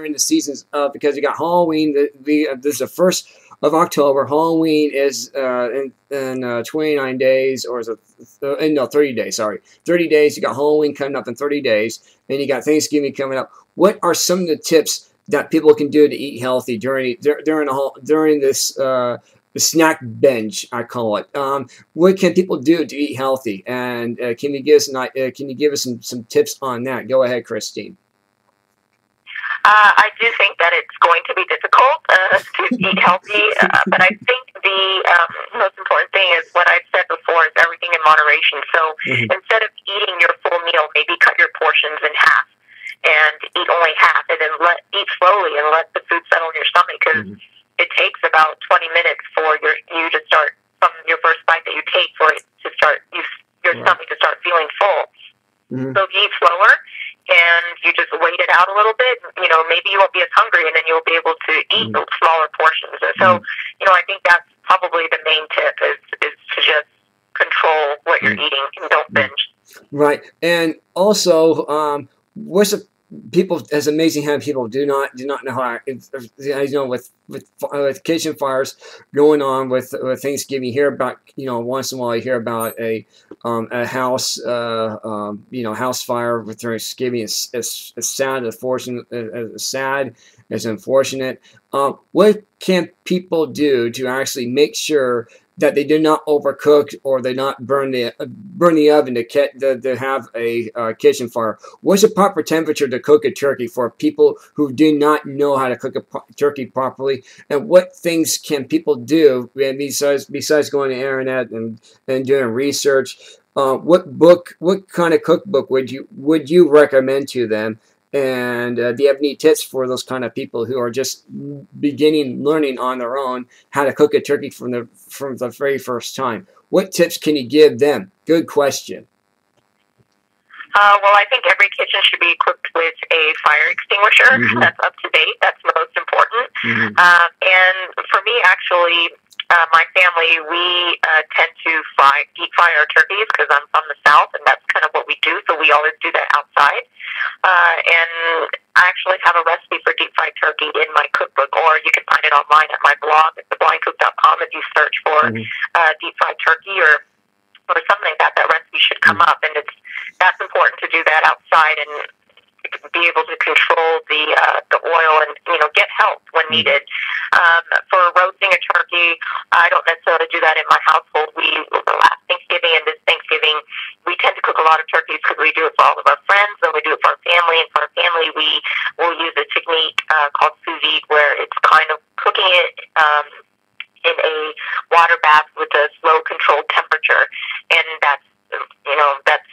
during the seasons uh, because you got Halloween. The, the uh, this is the first of October. Halloween is uh, in, in uh, 29 days, or is it uh, no 30 days? Sorry, 30 days. You got Halloween coming up in 30 days, and you got Thanksgiving coming up. What are some of the tips that people can do to eat healthy during during a, during this? Uh, snack binge, I call it. Um, what can people do to eat healthy? And uh, can you give us uh, can you give us some, some tips on that? Go ahead, Christine. Uh, I do think that it's going to be difficult uh, to eat healthy, uh, but I think the um, most important thing is what I've said before is everything in moderation. So mm-hmm. instead of eating your full meal, maybe cut your portions in half and eat only half, and then let eat slowly and let the food settle in your stomach because mm-hmm. it takes about 20 minutes for your you to start from your first bite that you take for it to start you, your right. stomach to start feeling full. Mm-hmm. So if you eat slower and you just wait it out a little bit, you know, maybe you won't be as hungry and then you'll be able to eat mm-hmm. smaller portions. And so, mm-hmm. you know, I think that's probably the main tip is, is to just control what you're mm-hmm. eating and don't binge. Right. And also, um, what's a people it's amazing how people do not do not know how you know with with, with kitchen fires going on with, with Thanksgiving here about you know once in a while you hear about a um, a house uh, um, you know house fire with Thanksgiving. It's, it's, it's sad unfortunate it's sad it's unfortunate. Um, what can people do to actually make sure that they do not overcook or they not burn the burn the oven to, ke- to, to have a uh, kitchen fire. What's the proper temperature to cook a turkey for people who do not know how to cook a po- turkey properly? And what things can people do besides besides going to internet and, and doing research? Uh, what book, what kind of cookbook would you would you recommend to them? And uh, do you have any tips for those kind of people who are just beginning learning on their own how to cook a turkey from the from the very first time? What tips can you give them? Good question. Uh, well, I think every kitchen should be equipped with a fire extinguisher mm-hmm. that's up to date. That's most important. Mm-hmm. Uh, and for me, actually, uh, my family, we uh, tend to fry, deep fry our turkeys because I'm from the South, and that's kind of what we do. So we always do that outside. Uh, and I actually have a recipe for deep fried turkey in my cookbook, or you can find it online at my blog at theblindcook.com if you search for mm-hmm. uh, deep fried turkey or or something like that. That recipe should come mm-hmm. up, and it's that's important to do that outside and be able to control the uh, the oil and you know get help when mm-hmm. needed. Um, for roasting a turkey, I don't necessarily do that in my household. We the last Thanksgiving and this Thanksgiving, we tend to cook a lot of turkeys because we do it for all of our friends and we do it for our family. And for our family, we will use a technique uh, called sous vide, where it's kind of cooking it. Um, in a water bath with a slow controlled temperature, and that's you know that's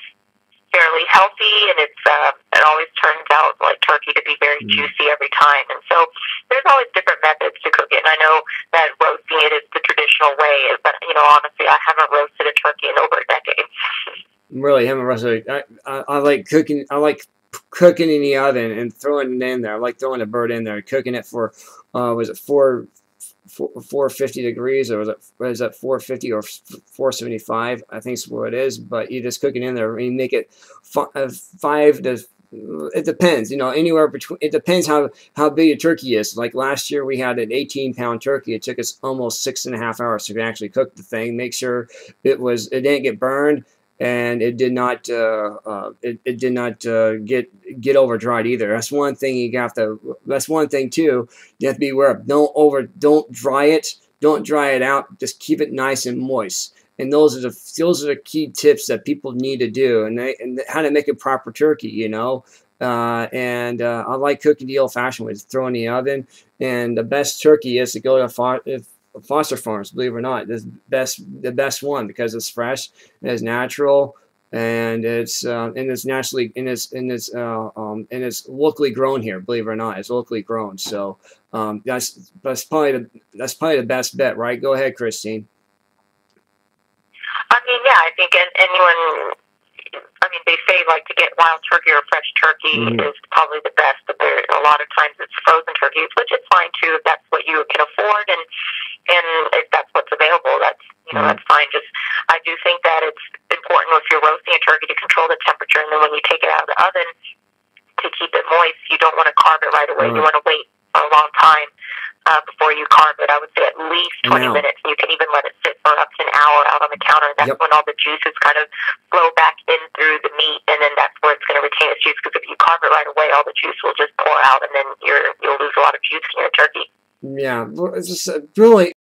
fairly healthy, and it's uh, it always turns out like turkey to be very mm. juicy every time. And so there's always different methods to cook it. And I know that roasting it is the traditional way, but you know honestly, I haven't roasted a turkey in over a decade. Really, haven't roasted. I, I, I like cooking. I like cooking in the oven and throwing it in there. I like throwing a bird in there, cooking it for uh, was it four 450 degrees, or was it was that 450 or 475? I think is what it is. But you just cook it in there. And you make it uh, five to. It depends, you know, anywhere between. It depends how how big a turkey is. Like last year, we had an 18 pound turkey. It took us almost six and a half hours to actually cook the thing. Make sure it was it didn't get burned and it did not uh, uh, it, it did not uh, get get over dried either. That's one thing you got to. That's one thing too. You have to be aware of. Don't over. Don't dry it. Don't dry it out. Just keep it nice and moist. And those are the those are the key tips that people need to do, and they, and how to make a proper turkey. You know. Uh, and uh, I like cooking the old-fashioned way, throw in the oven. And the best turkey is to go to if Foster Farms, believe it or not. This best the best one because it's fresh, it's natural, and it's uh, and it's naturally and it's and it's uh, um, and it's locally grown here. Believe it or not, it's locally grown. So um, that's that's probably the that's probably the best bet, right? Go ahead, Christine. Yeah, I think anyone I mean, they say like to get wild turkey or fresh turkey mm-hmm. is probably the best, but there a lot of times it's frozen turkeys, which is fine too if that's what you can afford and and if that's what's available. That's you know mm-hmm. that's fine. Just I do think that it's important if you're roasting a turkey to control the temperature, and then when you take it out of the oven, to keep it moist, you don't want to carve it right away. You want to wait a long time uh, before you carve it. I would say at least 20 Now. minutes. You can even let it sit for up to an hour out on the counter. And that's Yep. when all the juices kind of flow back in through the meat, and then that's where it's going to retain its juice. Because if you carve it right away, all the juice will just pour out, and then you're you'll lose a lot of juice in your turkey. Yeah, it's just uh, really